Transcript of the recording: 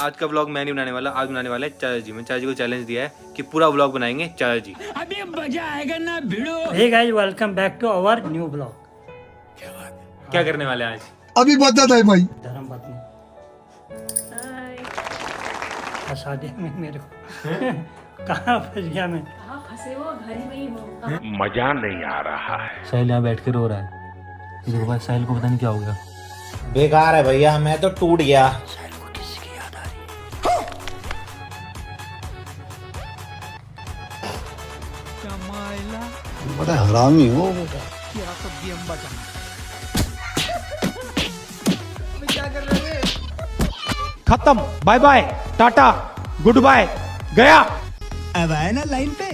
आज का व्लॉग मैं नहीं बनाने वाला आज बनाने वाला है चाचा जी। मैं चाचा जी को चैलेंज दिया है कि पूरा व्लॉग बनाएँगे चाचा जी। अभी मज़ा आएगा ना भिड़ो। Hey guys welcome back to our new blog क्या बात क्या करने वाले आज? अभी बदत है भाई। धर्म पत्नी। फंसा दिया मैं मेरे को? कहाँ फंस गया मैं? कहाँ फंसे हो? घर ही में ही हो। मज़ा नहीं आ रहा है। साहिल यहाँ बैठ के रो रहा है। देखो भाई साहिल को पता नहीं क्या हो गया। बेकार है भैया मैं तो टूट गया। बड़ा हरामी हो बेटा खत्म bye bye Tata goodbye गया। अब आए ना लाइन पे?